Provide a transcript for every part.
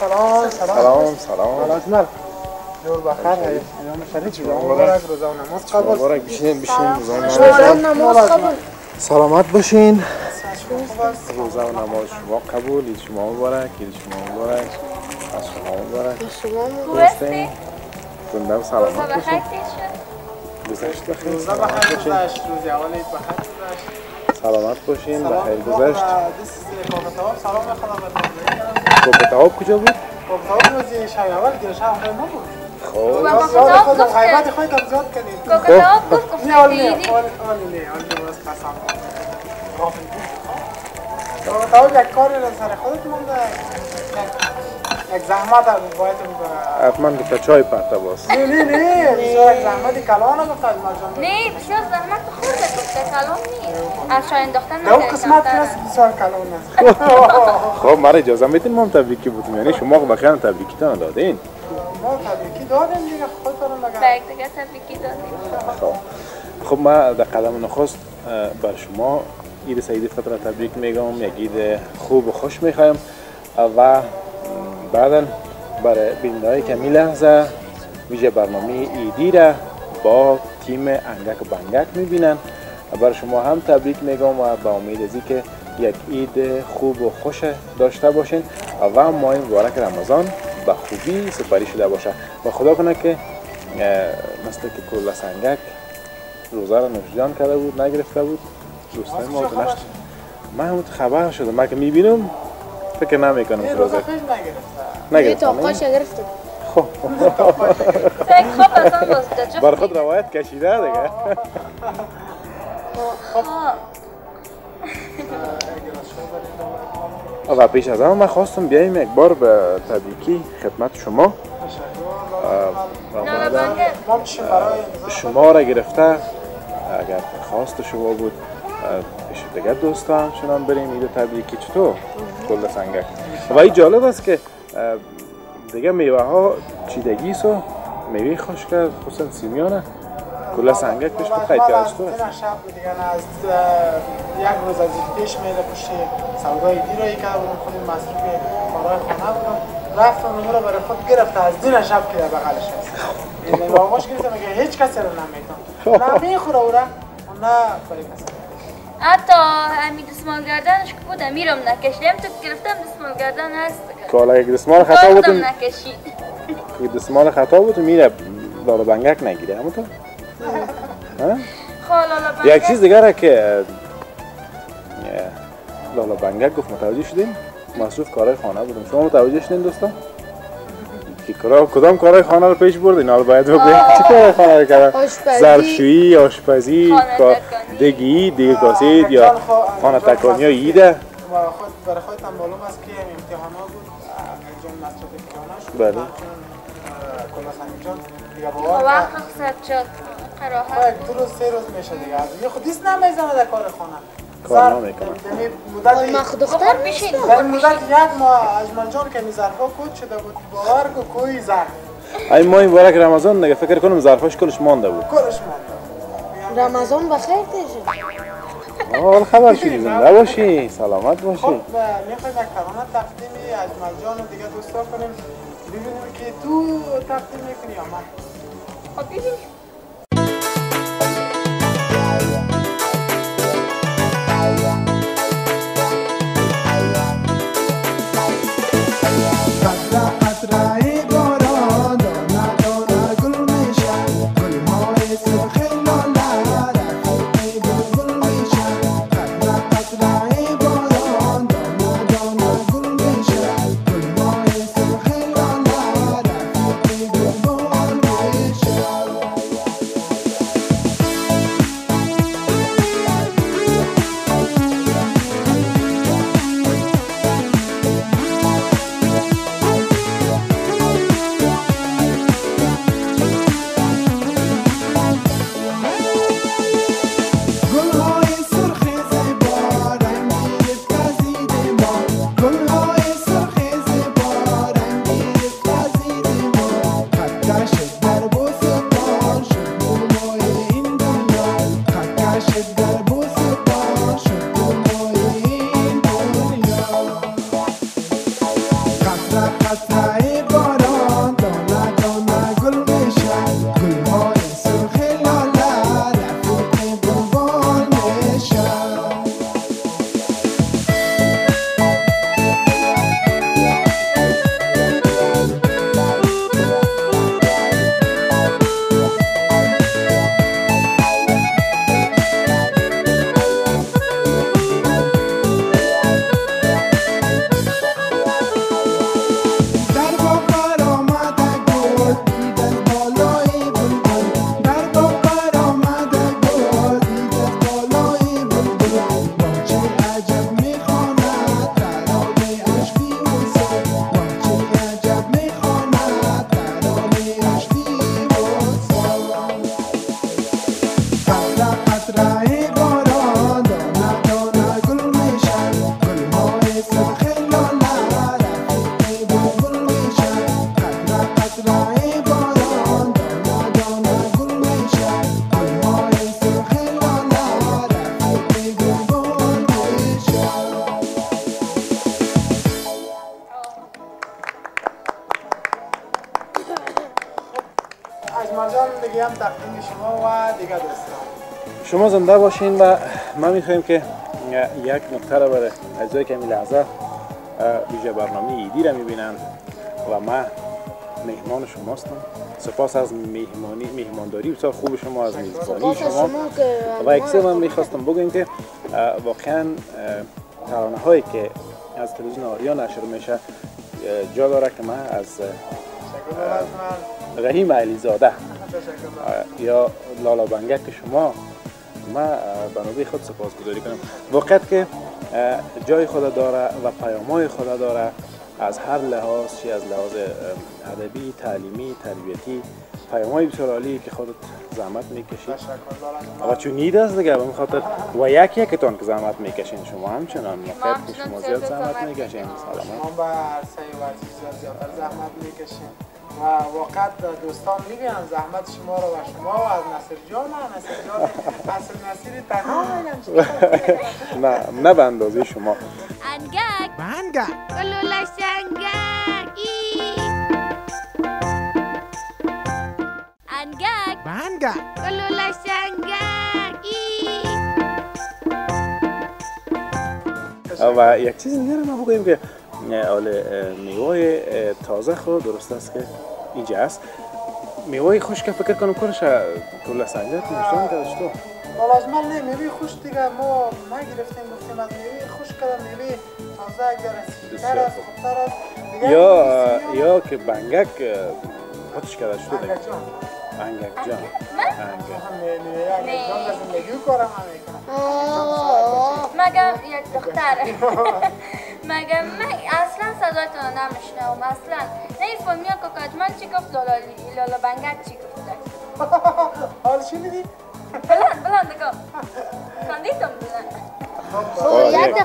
سلام سلام سلام سلام شریف شما مبارک روزا و نماز قبول مبارک بشین بشین روزا و نماز شما نماز قبول سلامت باشین روزا و نماز شما قبول عید شما مبارک عید شما مبارک از شما مبارک خوب هستی؟ زنده و سلامت باشین گذشت بخیر سلامت بخیر گذشت روزی اول عید بخیر گذشت سلامت باشین سلام بخیر گذشت سلام خدمت کوکتاب کجا بود؟ کاکتاب روزی شب اول گیرش هم خیلی نبود خب خودم غیبت خودم زیاد کنید کاکا آب گفت گفت نه آلی نه آلی نه آلی درست قسم کاکتاب یک کاری سر خودت مونده یک- یک زحمت هم باید حتما گفته چای پرته باز نه نه نه بسیار یک زحمتی کلان هم گفت نه بسیار زحمت خود گفته کلام نیست از چای انداختن دو نکرد قسمت. است بسیار کلان خب مرا اجازه میدین ما هم تبریکی بودیم یعنی شما بخیر تبریکیتان دادین ما تبریکی دادیم دیگه خودتون به مگه یکدیگر تبریکی دادیم خب ما در قدم نخست بر شما عید سعید فطر تبریک میگم یک عید خوب و خوش می‌خوایم و بعدا برای بیننده که لحظه ویژه برنامه ایدی را با تیم انگک و بنگک می‌بینن برای شما هم تبریک میگم و با امید از که یک عید خوب و خوش داشته باشین و ماه مبارک رمضان به خوبی سپری شده باشه. و خدا کنه که مثل که کل سنگک روزه رو نوشیدن کرده بود نگرفته بود. دوستای ما بود نشد. من هم خبر شدم من که می‌بینم فکر نمی‌کنم این که روزا پیش نگرفته. نگرفتم. آقاش گرفته خب. بازده جفت بر خود روایت کشیده دیگه. و پیش از همه من خواستم بیایم یک بار به تبریکی خدمت شما. شما را گرفته. اگر خواست شما بود پیش دیگر دوستان چنان بریم. عید تبریکی چطور؟ کل سنگک. و این جالب است که دیگه میوه ها چیدگی سو میوه خوش کرد. خصوصا سیمیانه. کل سنگک پیش بود خیلی از تو شب دیگه. از یک روز از پیش میره پشت سودای دی رو که بودم خود مصروف کارهای خانه بودم رفتم اونو رو برای خود گرفته از دینا شب که در بغلش هست. این باباش گرفته میگه هیچ کسی رو نمیتون نه می‌خوره او نه برای کسی حتی همین دستمال گردنش که بود امیرم نکشیدم تو گرفتم دستمال گردن هست. کالا یک دستمال خطا بود نکشید یک دستمال خطا بود میره لالا بنگک نگیره. همون تو؟ بنده یک چیز دیگه را که لالا بنگک گفت متوجه شدیم مصروف کارهای خانه بودیم شما متوجه شدین دوستان کارا کدام کارهای خانه رو پیش بردین حالا باید بگویم چه کارهای خانه رو کردن آشپزی. ظرفشویی آشپزی. دگی دیگه کاسید یا انجام خوا- خانه انجام تکانی یا خواست. ایده برای خودت هم معلوم است که امتحانا بود انجام مصرف امتحانا شد بله. همچنین، اه، کلا سنجان دیگه خب باور وقت. رخصت شد قراحت دو روز سه روز میشه دیگه از دیگه خود دیست نمی‌زنه در کار خانه کار نمی‌کنه. یعنی مدت خب دختر بشین در مدت یک ماه اجمل جان که می ظرفا کود شده بود. باور کو کوی ظرف. این ماه مبارک رمضان دیگه فکر کنم ظرفاش کلش مانده بود. کلش مانده رمضان بخیر تیشه حال خبر شدی زنده باشی سلامت باشی. خب می‌خوایم یک کلمه تقدیمی اجمل جان و دیگه دوستا کنیم. ببینیم که تو تقدیم می‌کنی یا من خب ببین distrair. Shout out. زنده باشین و ما می‌خوایم که یک نکته را برای اجزای کمی لحظه ویژه برنامه ایدی را می‌بینند و ما مهمان شما هستم سپاس از مهمانی مهمانداری بسیار خوب شما از میزبانی شما. و یک سه من می‌خواستم بگویم که واقعا ترانه هایی که از تلویزیون آریا نشر میشه جا داره که من از رحیم علیزاده یا لالا بنگک شما ما بنابه خود سپاس گذاری کنم. واقعیت که جای خود داره و پیامای خود داره از هر لحاظ چی از لحاظ ادبی تعلیمی تربیتی پیامای بسیار عالی که خودت زحمت می‌کشید و چون نید است دیگه به خاطر و یک یکتان که زحمت می‌کشین شما همچنان که شما زیاد زیاد زحمت می‌کشین. می‌کنیم. سلامت ما به عرصه ورزش زیادتر زحمت می‌کشیم و واقعا دوستان می‌بینم زحمت شما رو و شما و از نصر جان و نصر جان. اصل نصیری تنها. نه نه به اندازه شما. انگک. Banga. گلوله شنگکی انگک. Banga. گلوله شنگکی و یک چیز دیگه رو ما بگوییم که حال میوه تازه خود درست است که اینجا است. میوه خشک فکر کنم کارش کل سنجت نشان کرده تو لازم نه میوه خوش دیگه. ما ما گرفتیم گفتیم از میوه خوش کردم میوه تازه اگر سیتر است خوبتر است. یا یا که بنگک خودش کرده شده. انگک جان. انگک جان من؟ انگک هم میوه انگک جان در زندگی کارم هم می‌کنم مگم یک دختر. مگم من اصلا صدایتون رو نمیشنوم اصلا. نیفهمیم من چی گفت؟ لالا لالا بنگک چی گفته حال چی میدی؟ بلند بلند نگاه. کاندیدم بلند. یک. دقیقه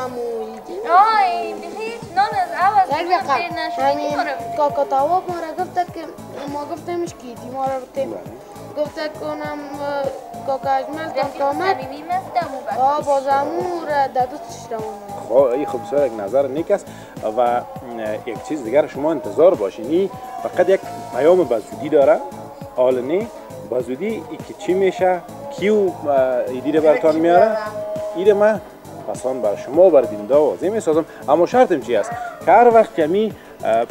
همون آی بخیش نان از عوض یک من دقیقه. پیر نشدی همین ما رو کاکا تواب ما را گفته که کنم کاکا اجمل تا که آمد آه باز امو را در دوستش را آمد خب این خب بسیار یک نظر نیک است و یک چیز دیگر شما انتظار باشین. این فقط یک پیام بزودی داره حال ای که چی میشه؟ کیو ایدی رو برتان میاره؟ ایره من پسان بر شما بر بیننده واضح می‌سازم اما شرطم چی است؟ که هر وقت کمی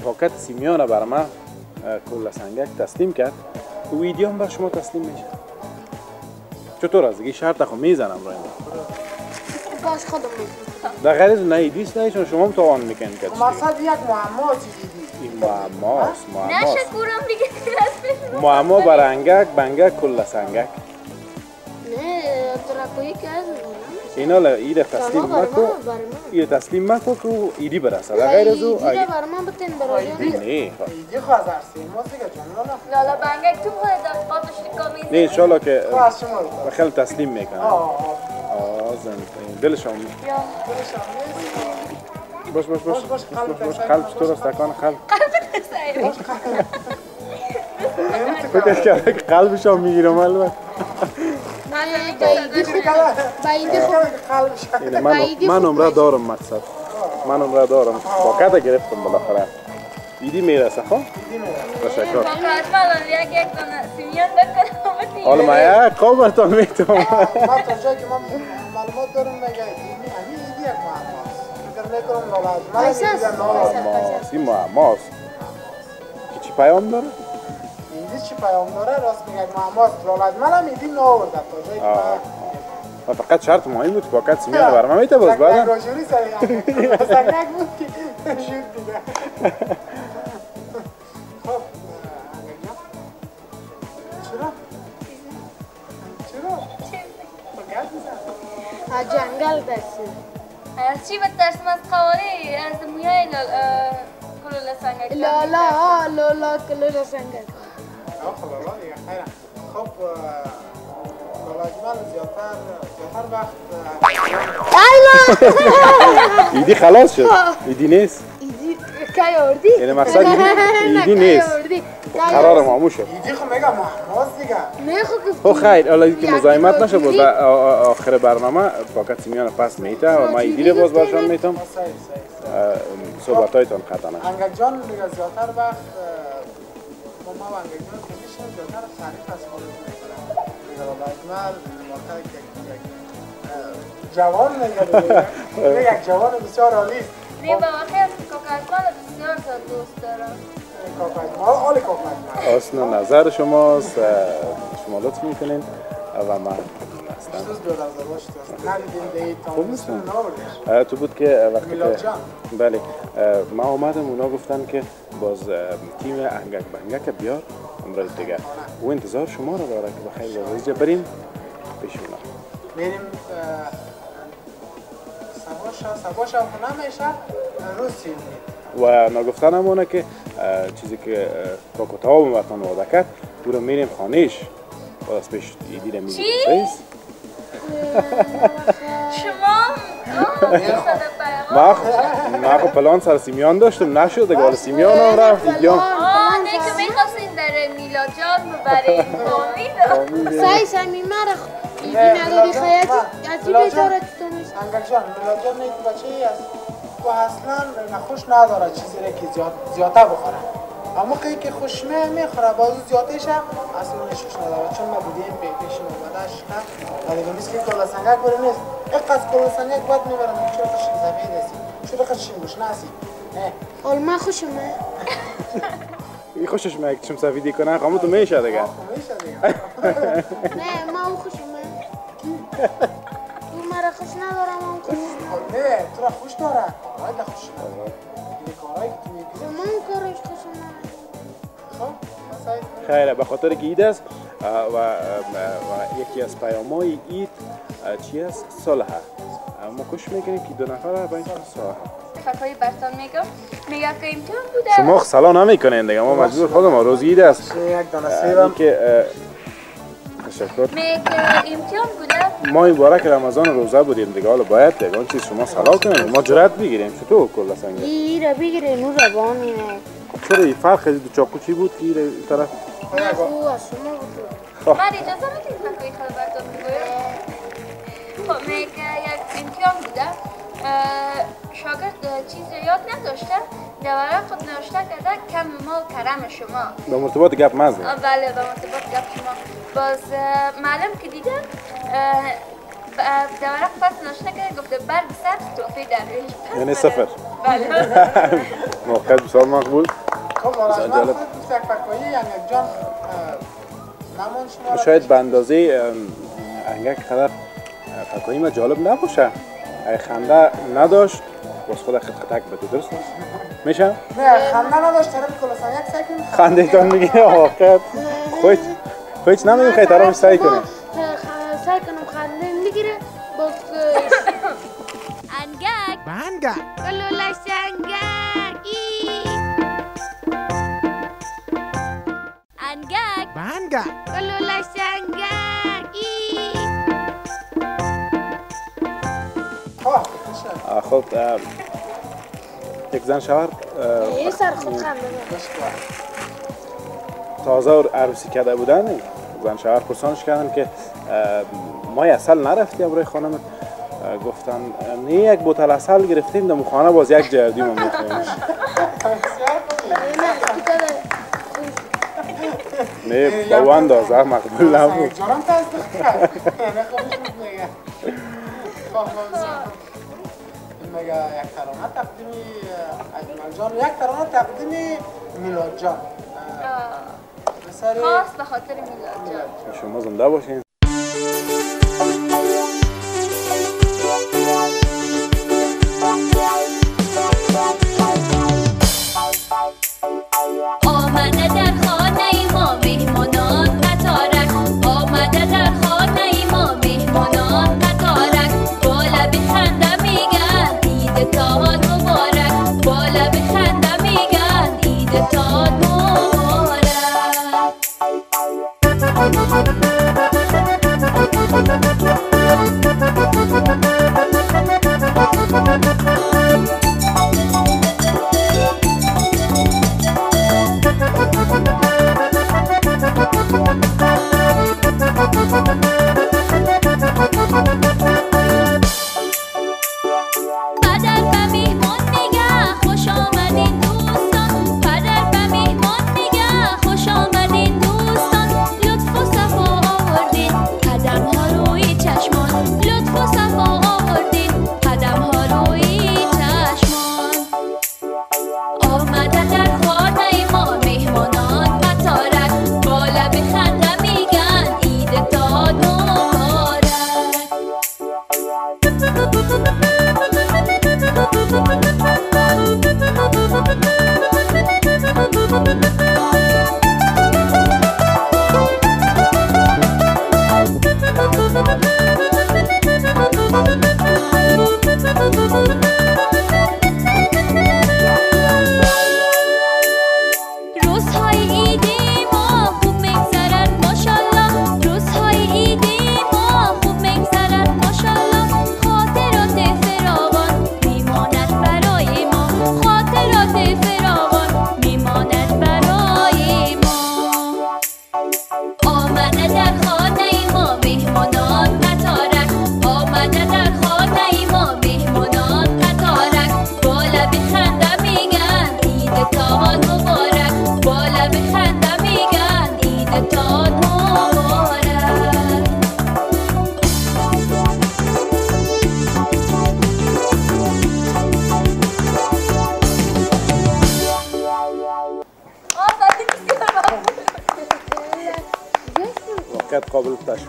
پاکت سیمیان بر من کل سنگک تسلیم کرد او ایدی هم بر شما تسلیم میشه. چطور از دیگه شرط خو می‌زنم رو این باش خودم در غیر از نه ایدیست نه چون شما هم توان می‌کنید که؟ مقصد یک معما چی دیدی؟ این معماست معماست نشکرم دیگه. دست معما بر انگک بنگک کل سنگک. نه ترکویی که از اینا ل- ایره تسلیم شما مکو. ایره تسلیم مکو که ایدی برسه. در غیر از او اگه- بر من بتین برای نه خب. ایدی خو از عرصه ما دیگه جان. لالا لالا بنگک تو خود دست پاتش کامی نه انشالله که شما و خیلی تسلیم می‌کنه آه آه آه. زن دلشان می- یا باش باش باش. باش، باش، قلب قلب چطور است تکان قلب. فکر کرده که قلبشان می‌گیرم البته با با قلبش من نمره دارم مقصد. من نمره دارم. پاکت گرفتم بالاخره. ایدی می‌رسه خب؟ تشکر حالا ما یک قوم برتان می‌تونم. معلومات دارم میگه ایدی همین یک معماست فکر نکنم من این معماست که چی پیام داره؟ ایدی چی پیام داره راست میگه معماست لالا از من هم ایدی نو آورده تا جایی که فقط شرط مهم بود که پاکت سیمیان بر من میته باز یک بعدم راجوری سری سنگک بود که از مویای لالا کلولا سنگک لالا آه لالا کلولا سنگل آه خب لالا دیگه خیره خب لالا اجمل زیادتر زیادتر وقت ایدی خلاص شد ایدی نیست ایدی کی آوردی؟ یعنی مقصد ایدی- نیست. قرار؟ مامو شد ایدی خب میگه محماز دیگه. نه خب خب خیر حالا که مزاحمت نشه. بود آخر برنامه پاکت سیمیان پس میته و ما ایدی رو باز برشان میتم صحبت هایتان خطا نشه انگل جان دیگه زیادتر وقت ما ما و انگل جان چون زیادتر تعریف از خودت می‌کنم اکمل واقعا اه، جوان میگه یک جوان بسیار عالی است. نه با کاکا اکمل بسیار دوست دارم. حسن نظر شماست شما لطف می‌کنین و من هستم. تو بود که وقتی که. بله. ما اومدم اونا گفتن که باز تیم انگک بنگک بیار امروز دیگه. او انتظار شما رو داره که بخیر باز اینجا بریم پیش اونا. میریم سبا شب سبا شب خونه میشه روز سیم و نگفتن همونه که چیزی که کاکوتا و وطن وعده کرد او رو میریم خانهش. باز از پیش میریم چی؟ شما؟ پیغام. ما خ- ما خب پلان سر سیمیان داشتم نشد دیگه حالا سیمیان هم رفت ایدیان آه نه که می‌خواستین در میلاد جان ببرین امیدم سعی صمیمه را ایدی نداری خیاطی عجیبه داره تو نیست. انگل جان میلاد جان یک بچه ای است و اصلا نخوش نداره چیزی را که زیاد زیاده بخوره. اما که که خوش می می‌خوره بازو زیادش هم اصلا نشوش نداره. چون ما بودیم پی پیشین اومدهش نه. ولی میگه که کلا سنگک بره نیست. یک از کلا سنگک باید می‌برن چرا خشم زمین نیستی چرا خشم گوش نسی نه علمه خوشمه؟ این خوشش میاد که شم سفیدی کنه خامو تو میشه دیگه. میشه دیگه. نه ما او نه تو را خوش داره آره ده خوش داره این کارهایی که تو میگی من کارش خوشمه خب خیره به خاطر که اید است و, و یکی از پیامای اید چی است؟ صلح ما کش می‌کنیم که دو نفر بین صلح فکایی برتان میگم. میگه که امتحان بوده. شما سلا نمی‌کنین دیگه ما مجبور خودم روز اید است. یک این که تشکر میگه امتحان بوده ما این بارک رمضان روزه بودیم دیگه. حالا باید دیگه اون چیز شما سلا کنیم. ما جرات بگیریم. چطور کلا سنگه ای را بگیره نو روانی نه چرا این فرق از دو چاقو چی بود؟ که این طرف؟ نه خوب از شما بود. من اجازه می‌دید فکایی خود برتان بگویم؟ خب میگه یک امتحان بوده شاگرد اه، چیز یاد نداشته. ورق خود نوشته کرده کم ما و کرم شما. به مرتبات گپ مزنه آه، بله به مرتبط گپ شما. باز معلم که دیده ورق پس نوشته کرده گفته برگ سبز توفی درویش یعنی صفر. بله. موقع بسیار مقبول. خب. خود را شاید به اندازه انگک قدر فکایی ما جالب نباشه. خنده نداشت. باز خود خط خطک بده درست است؟ میشه؟ نه خنده نداشت. طرف کلاسان یک سعی کنیم خنده تان میگه واقعا خود خودش نمیدون خیلی طرف سعی کنه سعی کنم خنده می‌گیره. باز انگک. Banga, کلولا سنگکی انگک. banga. کلولا سنگکی خب یک زن شوهر یه سر خود تازه و عروسی کرده بودن زن شوهر پرسانش کردن که ما اصل نرفتیم برای خانم. گفتن نه یک بوتل اصل گرفتیم در خانه باز یک جردیم و میخواییم نه تو داره نه با او اندازه مقبول نبود. میگه یک ترانه تقدیمی اجمل جان یک ترانه تقدیمی میلاد جان. خاص به خاطر میلاد جان. شما زنده باشین.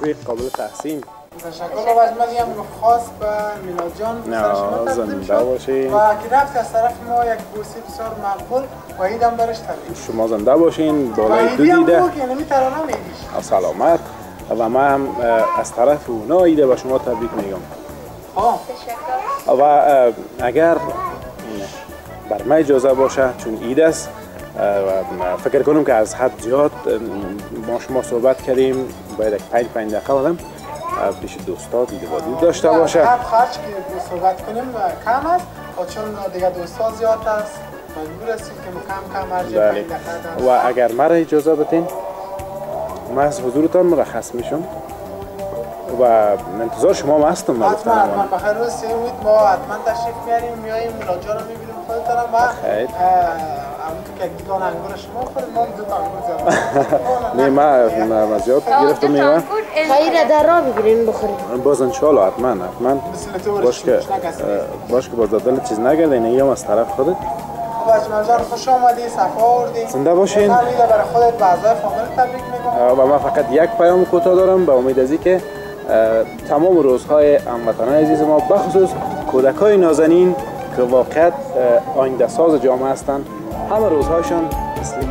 تشویق قابل تحسین. تشکر بابا من هم خاص به میلاد جان. نه، زنده باشین. و که رفت از طرف ما یک بوسی بسیار مقبول و عید هم برش تبریک شما زنده باشین و بالای دو دیده. بود یعنی می ترانه میگیش سلامت. و من هم از طرف اونا ایده به شما تبریک میگم. و اگر بر من اجازه باشه چون عید است فکر کنم که از حد زیاد ما شما صحبت کردیم باید یک پنج پنج دقیقه اه، پیش دوستا دیده با دید داشته باشه. هم خرج که صحبت کنیم کم است و چون دیگه دوستا زیاد است مجبور هستیم که کم کم هر بله. پنج و اگر مرا اجازه بدین من از حضورتان مرخص میشم. و انتظار شما هم هستم من حتما حتما. بخیر روز سی امید ما حتما تشریف میاریم میاییم جان رو می‌بینیم خودتان و دیگان انگور شما ما تا انگور زیاد گرفتم میوه خیره در را بگیرین بخورین باز انشالله حتما حتما. تو باش که باش که باز دادن چیز نگرده اینه هم از طرف خودت. خب جان خوش آمدی صفا آوردی زنده باشین. برای خودت و اعضای فامیل تبریک میگم. و من فقط یک پیام کوتاه دارم به امید از که تمام روزهای هموطنان عزیز ما بخصوص کودک های نازنین که واقعا آینده ساز جامعه هستند. همه روزهایشان مثل